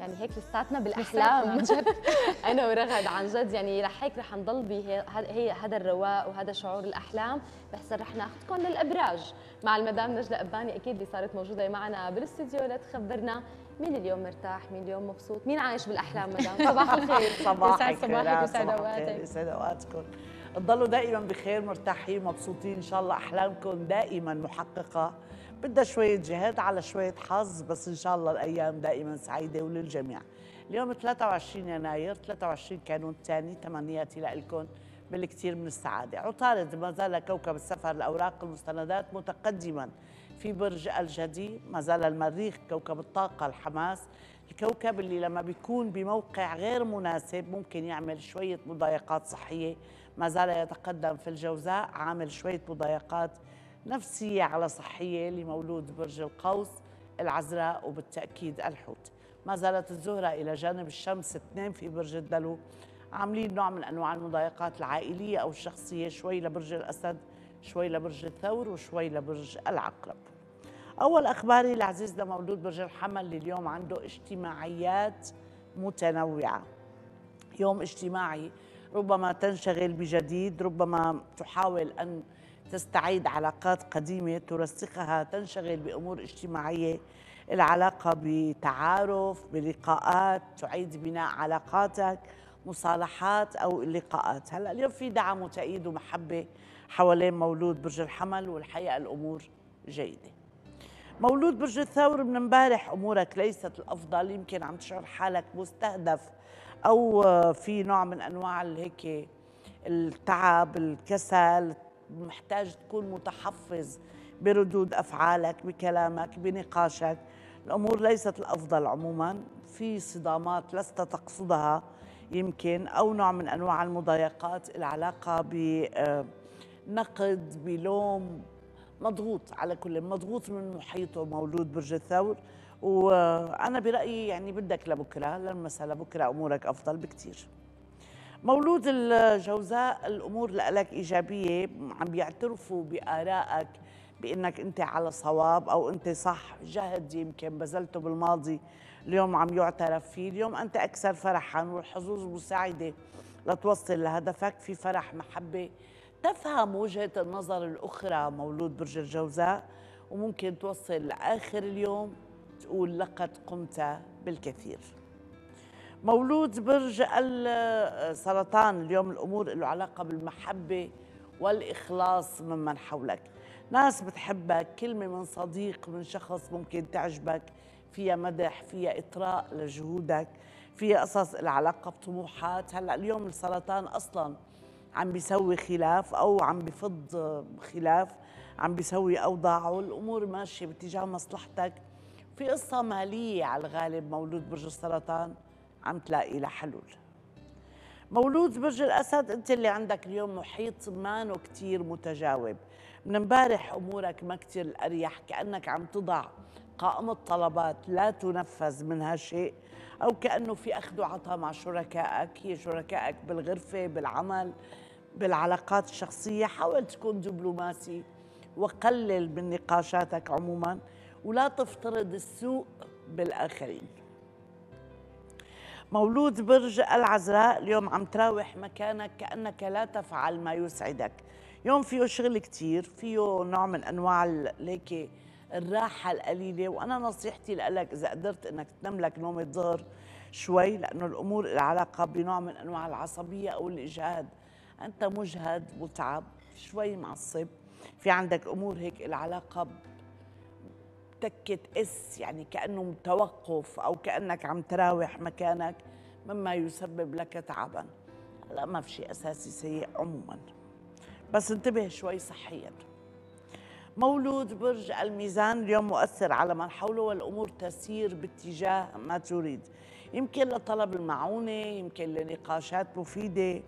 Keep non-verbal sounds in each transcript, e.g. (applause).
يعني هيك لساتنا بالأحلام. عن (laughs) جد. (laughs) أنا ورغد عن جد يعني رح هيك رح نضل هي هذا الرواق وهذا شعور الأحلام. بس رح ناخذكم للإبراج مع المدام نجله أباني أكيد اللي صارت موجودة معنا بالاستديو لتخبرنا مين اليوم مرتاح مين اليوم مبسوط مين عايش بالأحلام مدام؟ (laughs) صباح الخير. صباح صباحك وسعد اوقاتك يسعد أوقاتكم. تضلوا دائما بخير مرتاحين مبسوطين. إن شاء الله أحلامكم دائما محققة. بدها شوية جهد على شوية حظ بس إن شاء الله الأيام دائما سعيدة وللجميع. اليوم 23 يناير 23 كانون الثاني تمنياتي لكم بالكثير من السعادة. عطارد ما زال كوكب السفر الأوراق المستندات متقدما في برج الجدي ما زال المريخ كوكب الطاقة الحماس. الكوكب اللي لما بيكون بموقع غير مناسب ممكن يعمل شوية مضايقات صحية ما زال يتقدم في الجوزاء عامل شوية مضايقات نفسية على صحية لمولود برج القوس العذراء وبالتأكيد الحوت. ما زالت الزهرة إلى جانب الشمس اثنين في برج الدلو. عاملين نوع من أنواع المضايقات العائلية أو الشخصية. شوي لبرج الأسد شوي لبرج الثور وشوي لبرج العقرب. أول أخباري لعزيزنا مولود برج الحمل اللي اليوم عنده اجتماعيات متنوعة. يوم اجتماعي ربما تنشغل بجديد ربما تحاول أن تستعيد علاقات قديمة ترسخها تنشغل بأمور اجتماعية. العلاقة بتعارف بلقاءات تعيد بناء علاقاتك مصالحات أو لقاءات هلأ اليوم في دعم وتأييد ومحبة حوالين مولود برج الحمل والحقيقة الأمور جيدة. مولود برج الثور من امبارح أمورك ليست الأفضل يمكن عم تشعر حالك مستهدف أو في نوع من أنواع هيك التعب الكسل محتاج تكون متحفظ بردود أفعالك بكلامك بنقاشك. الأمور ليست الأفضل عموما. في صدامات لست تقصدها يمكن أو نوع من أنواع المضايقات العلاقة بنقد بلوم. مضغوط على كل مضغوط من محيطه مولود برج الثور. وأنا برأيي يعني بدك لبكرة للمساء لبكرة أمورك أفضل بكثير مولود الجوزاء الأمور لك إيجابية عم بيعترفوا بآرائك بإنك أنت على صواب أو أنت صح جهد يمكن بذلته بالماضي اليوم عم يعترف فيه. اليوم أنت أكثر فرحا والحظوظ مساعدة لتوصل لهدفك. في فرح محبة. تفهم وجهة النظر الأخرى مولود برج الجوزاء وممكن توصل لآخر اليوم تقول لقد قمت بالكثير. مولود برج السرطان. اليوم الأمور له علاقة بالمحبة والإخلاص ممن حولك. ناس بتحبك كلمة من صديق من شخص ممكن تعجبك فيها مدح فيها إطراء لجهودك فيها قصص العلاقه بطموحات. هلأ اليوم السرطان أصلا عم بيسوي خلاف أو عم بفض خلاف عم بيسوي اوضاعه الأمور ماشية باتجاه مصلحتك. في قصة مالية على الغالب مولود برج السرطان. عم تلاقي لها حلول. مولود برج الأسد أنت اللي عندك اليوم محيط مانو كتير متجاوب. من امبارح أمورك ما كتير الأريح كأنك عم تضع قائمة طلبات لا تنفذ منها شيء أو كأنه في أخذ وعطاء مع شركائك. هي شركائك بالغرفة بالعمل بالعلاقات الشخصية. حاول تكون دبلوماسي وقلل من نقاشاتك عموما ولا تفترض السوء بالآخرين. مولود برج العذراء اليوم عم تراوح مكانك كأنك لا تفعل ما يسعدك. يوم فيه شغل كتير فيه نوع من أنواع ليك الراحة القليلة وأنا نصيحتي لك إذا قدرت أنك تنام لك نومة شوي لأنه الأمور العلاقة بنوع من أنواع العصبية أو الإجهاد. أنت مجهد متعب شوي معصب. في عندك أمور هيك العلاقة تكة إس يعني كأنه توقف أو كأنك عم تراوح مكانك مما يسبب لك تعبا. لا ما في شيء أساسي سيء عموما. بس انتبه شوي صحيا. مولود برج الميزان اليوم مؤثر على من حوله والأمور تسير باتجاه ما تريد. يمكن لطلب المعونة يمكن لنقاشات مفيدة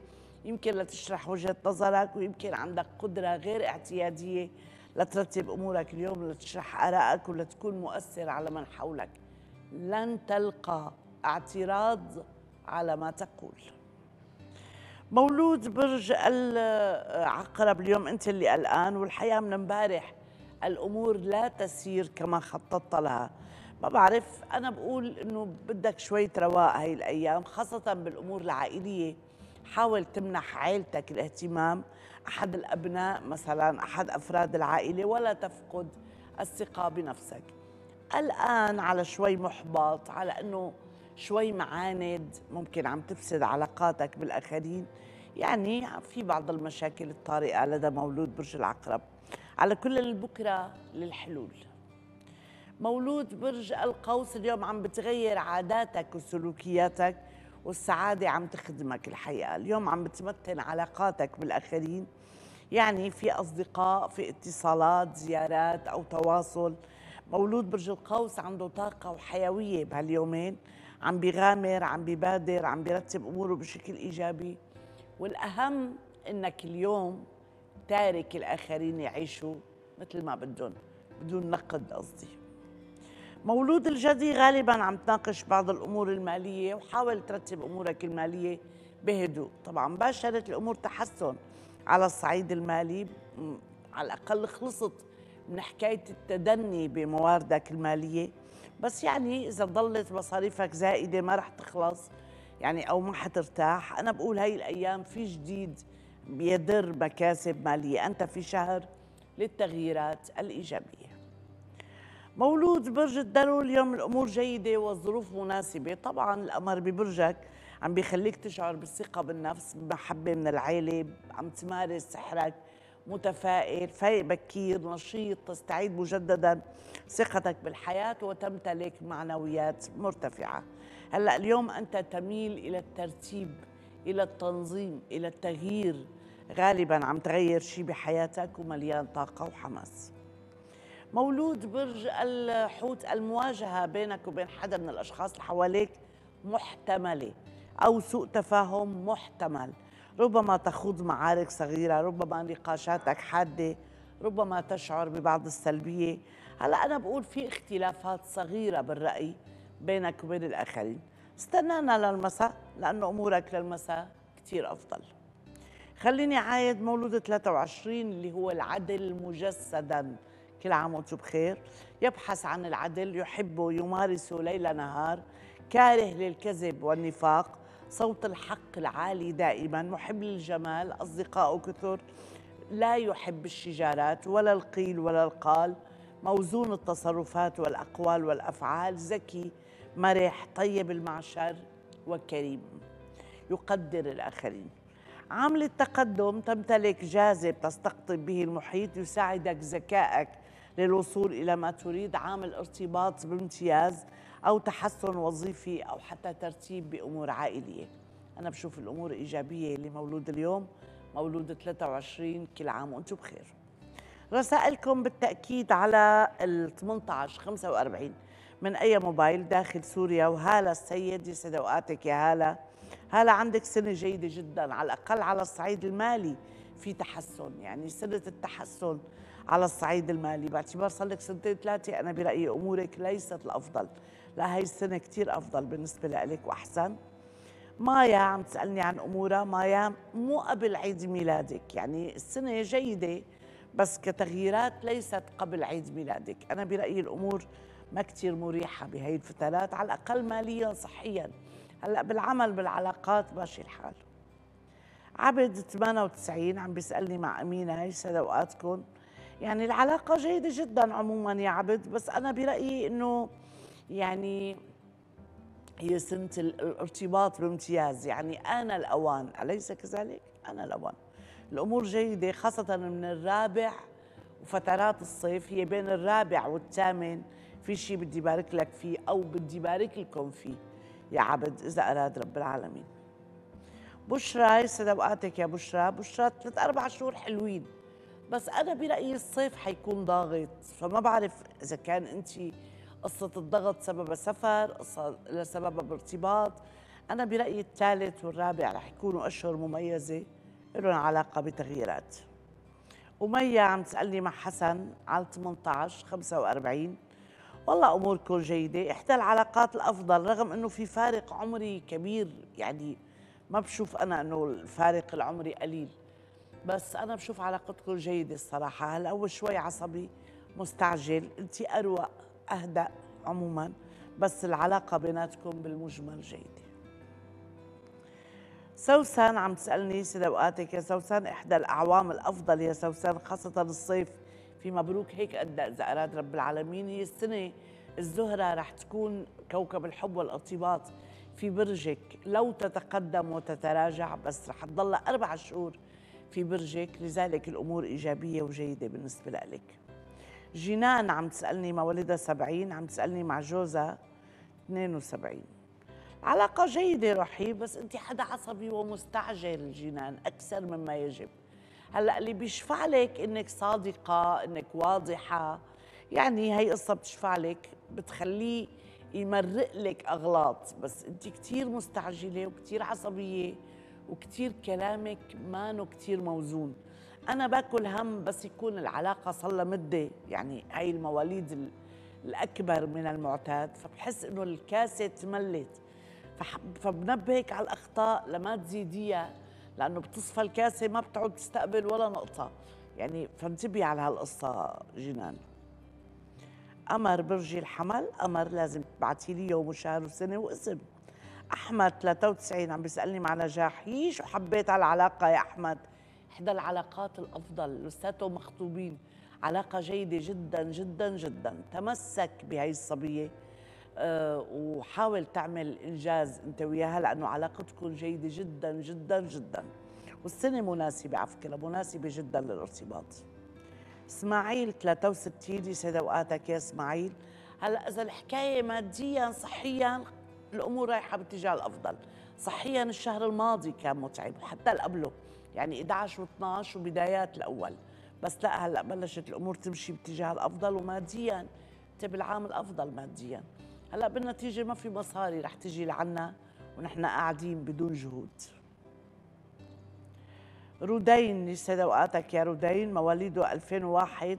يمكن لتشرح وجهة نظرك ويمكن عندك قدرة غير اعتيادية لترتب أمورك اليوم لتشرح آرائك ولتكون مؤثر على من حولك. لن تلقى اعتراض على ما تقول. مولود برج العقرب اليوم أنت اللي قلقان والحقيقة من امبارح. الأمور لا تسير كما خططت لها. ما بعرف أنا بقول إنه بدك شوية رواق هاي الأيام خاصة بالأمور العائلية. حاول تمنح عائلتك الاهتمام. أحد الأبناء مثلا أحد أفراد العائلة ولا تفقد الثقة بنفسك. الآن على شوي محبط على إنه شوي معاند ممكن عم تفسد علاقاتك بالآخرين. يعني في بعض المشاكل الطارئة لدى مولود برج العقرب. على كل البكرة للحلول. مولود برج القوس اليوم عم بتغير عاداتك وسلوكياتك. والسعادة عم تخدمك الحقيقة اليوم عم بتمتن علاقاتك بالآخرين. يعني في أصدقاء في اتصالات زيارات أو تواصل. مولود برج القوس عنده طاقة وحيوية بهاليومين. عم بيغامر عم بيبادر عم بيرتب أموره بشكل إيجابي. والأهم إنك اليوم تارك الآخرين يعيشوا مثل ما بدهم. بدون نقد قصدي. مولود الجدي غالبا عم تناقش بعض الأمور المالية وحاول ترتب أمورك المالية بهدوء. طبعا باشرت الأمور تحسن على الصعيد المالي على الأقل خلصت من حكاية التدني بمواردك المالية. بس يعني إذا ضلت مصاريفك زائدة ما رح تخلص يعني أو ما حترتاح. أنا بقول هاي الأيام في جديد بيدر مكاسب مالية. أنت في شهر للتغييرات الإيجابية. مولود برج الدلو اليوم الأمور جيدة والظروف مناسبة. طبعا القمر ببرجك عم بيخليك تشعر بالثقة بالنفس بمحبه من العيلة عم تمارس سحرك متفائل فايق بكير نشيط تستعيد مجددا ثقتك بالحياة وتمتلك معنويات مرتفعة. هلأ اليوم أنت تميل إلى الترتيب إلى التنظيم إلى التغيير. غالبا عم تغير شيء بحياتك ومليان طاقة وحماس. مولود برج الحوت المواجهة بينك وبين حدا من الأشخاص اللي حواليك محتملة أو سوء تفاهم محتمل. ربما تخوض معارك صغيرة ربما نقاشاتك حادة ربما تشعر ببعض السلبية. هلا أنا بقول في اختلافات صغيرة بالرأي بينك وبين الآخرين. استنانا للمساء لأنه أمورك للمساء كثير أفضل. خليني عايد مولود 23 اللي هو العدل مجسداً. كل عام وأنتم بخير. يبحث عن العدل يحبه يمارسه ليل نهار. كاره للكذب والنفاق. صوت الحق العالي دائما. محب للجمال أصدقائه كثر. لا يحب الشجارات ولا القيل ولا القال. موزون التصرفات والأقوال والأفعال. ذكي مرح طيب المعشر وكريم. يقدر الآخرين. عامل التقدم تمتلك جاذب تستقطب به المحيط يساعدك ذكائك للوصول إلى ما تريد عامل ارتباط بامتياز أو تحسن وظيفي أو حتى ترتيب بأمور عائلية. أنا بشوف الأمور إيجابية لمولود اليوم مولود 23 كل عام وأنتم بخير. رسائلكم بالتأكيد على ال 18 45 من أي موبايل داخل سوريا وهالة السيد يسعد أوقاتك يا هالة هالة عندك سنة جيدة جدا على الأقل على الصعيد المالي في تحسن يعني سنة التحسن على الصعيد المالي. باعتبار صار لك سنتين ثلاثة أنا برأيي أمورك ليست الأفضل. لا هي السنة كثير أفضل بالنسبة لك وأحسن. مايا عم تسألني عن أمورها مايا مو قبل عيد ميلادك. يعني السنة جيدة بس كتغييرات ليست قبل عيد ميلادك. أنا برأيي الأمور ما كثير مريحة بهي الفترات على الأقل ماليا صحيا. هلا بالعمل بالعلاقات ماشي الحال. عبد 98 عم بيسألني مع أمينة يسعد أوقاتكم؟ يعني العلاقة جيدة جدا عموما يا عبد بس أنا برأيي أنه يعني هي سنة الارتباط بامتياز. يعني أنا الأوان أليس كذلك؟ أنا الأوان. الأمور جيدة خاصة من الرابع وفترات الصيف هي بين الرابع والثامن في شيء بدي بارك لك فيه أو بدي بارك لكم فيه. يا عبد إذا أراد رب العالمين. بشرى يسعد أوقاتك يا بشرى. بشرى ثلاث أربع شهور حلوين. بس أنا برأيي الصيف حيكون ضاغط فما بعرف إذا كان أنت قصة الضغط سبب سفر قصة لسبب ارتباط أنا برأيي الثالث والرابع رح يكونوا أشهر مميزة لهم علاقة بتغييرات. ومية عم تسألني مع حسن على 18 45 والله أموركم جيدة إحدى العلاقات الأفضل رغم أنه في فارق عمري كبير يعني ما بشوف أنا أنه الفارق العمري قليل بس أنا بشوف علاقتكم جيدة الصراحة. هلأ هو شوي عصبي مستعجل أنت أروق أهدأ عموما بس العلاقة بيناتكم بالمجمل جيدة. سوسن عم تسألني سيدة أوقاتك يا سوسن إحدى الأعوام الأفضل يا سوسن خاصة الصيف في مبروك هيك قد إذا أراد رب العالمين. هي السنة الزهرة رح تكون كوكب الحب والارتباط في برجك. لو تتقدم وتتراجع بس رح تضل أربع شهور في برجك. لذلك الأمور إيجابية وجيدة بالنسبة لك. جنان عم تسألني مواليدها 70 عم تسألني مع جوزها 72 علاقة جيدة روحي بس أنت حدا عصبي ومستعجل جنان أكثر مما يجب. هلا اللي بيشفع لك إنك صادقة إنك واضحة. يعني هي قصة بتشفع لك بتخليه يمرق لك أغلاط. بس انت كثير مستعجلة وكثير عصبية وكثير كلامك مانو كثير موزون. أنا باكل هم بس يكون العلاقة صار لها مدة. يعني هي المواليد الأكبر من المعتاد. فبحس إنه الكاسة تملت. فبنبهك على الأخطاء لما تزيديها. لأنه بتصفى الكاسة ما بتعود تستقبل ولا نقطة. يعني فانتبهي على هالقصة جنان. قمر برجي الحمل. قمر لازم تبعتي لي يوم وشهر وسنة واسم. أحمد 93 عم بيسألني مع نجاح. شو حبيت على العلاقه يا أحمد. إحدى العلاقات الأفضل. لساتهم مخطوبين. علاقة جيدة جدا جدا جدا. تمسك بهي الصبية. وحاول تعمل إنجاز أنت وياها لأنه علاقتكم جيدة جدا جدا جدا. والسنة مناسبة على فكره مناسبة جدا للارتباط. إسماعيل 63 يسعد أوقاتك يا إسماعيل. هلأ إذا الحكاية ماديا صحيا الأمور رايحة باتجاه الأفضل. صحيا الشهر الماضي كان متعب وحتى اللي قبله يعني 11 و12 وبدايات الأول. بس لأ هلأ بلشت الأمور تمشي باتجاه الأفضل وماديا انت بالعام الأفضل ماديا. هلا بالنتيجة ما في مصاري رح تجي لعنا ونحن قاعدين بدون جهود. رودين يسعد أوقاتك يا رودين. مواليده 2001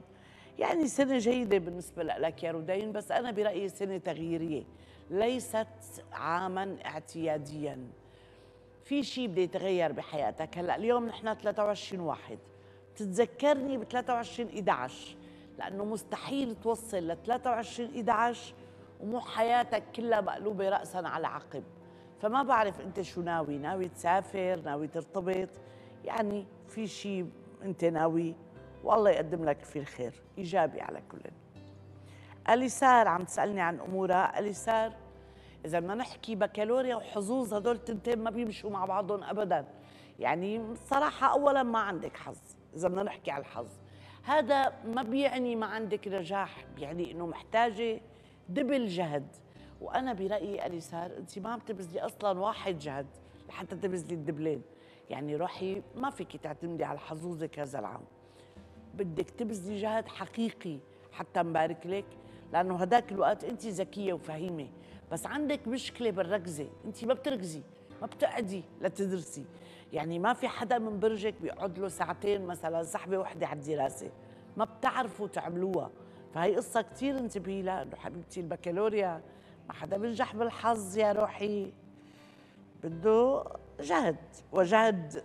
يعني سنة جيدة بالنسبة لك يا رودين بس أنا برأيي سنة تغييرية. ليست عاما اعتياديا. في شيء بده يتغير بحياتك. هلا اليوم نحن 23 واحد. تتذكرني ب 23 11 لأنه مستحيل توصل ل 23 11 ومو حياتك كلها مقلوبة راسا على عقب. فما بعرف أنت شو ناوي. ناوي تسافر؟ ناوي ترتبط؟ يعني في شيء أنت ناوي؟ والله يقدم لك فيه الخير إيجابي على كل. أليسار عم تسألني عن أمورها. أليسار إذا بدنا نحكي بكالوريا وحظوظ هدول التنتين ما بيمشوا مع بعضهم ابدا. يعني صراحة اولا ما عندك حظ. إذا بدنا نحكي على الحظ. هذا ما بيعني ما عندك نجاح. بيعني إنه محتاجة دبل جهد. وأنا برأيي اليسار أنت ما عم تبذلي أصلا واحد جهد لحتى تبذلي الدبلين. يعني روحي ما فيك تعتمدي على حظوظك هذا العام بدك تبذلي جهد حقيقي حتى نبارك لك لأنه هداك الوقت أنت ذكية وفهيمة. بس عندك مشكلة بالركزة. أنت ما بتركزي ما بتقعدي لتدرسي. يعني ما في حدا من برجك بيقعد له ساعتين مثلا سحبه وحدة على الدراسة. ما بتعرفوا تعملوها. فهي قصة كثير انتبهي لها انه حبيبتي البكالوريا ما حدا بينجح بالحظ يا روحي. بده جهد وجهد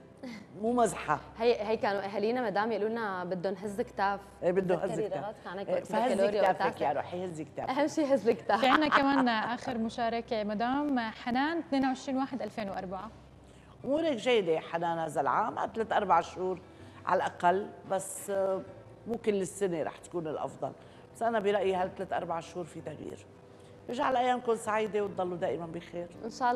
مو مزحة. هي هي كانوا أهالينا مدام يقولوا لنا بدهم هز كتاف. إيه بده هز كتاف. إيه، فهز كتافك يا روحي هز كتافك. أهم شيء هز الكتاف في عندنا كمان (laughs) آخر مشاركة مدام حنان 22 1 2004 أمورك جيدة يا حنان هذا العام ثلاث أربع شهور على الأقل بس مو كل السنة رح تكون الأفضل. بس أنا برايي هالثلاث أربع شهور في تغيير. بجعل أيامكم سعيدة وتضلوا دائما بخير. إن شاء الله.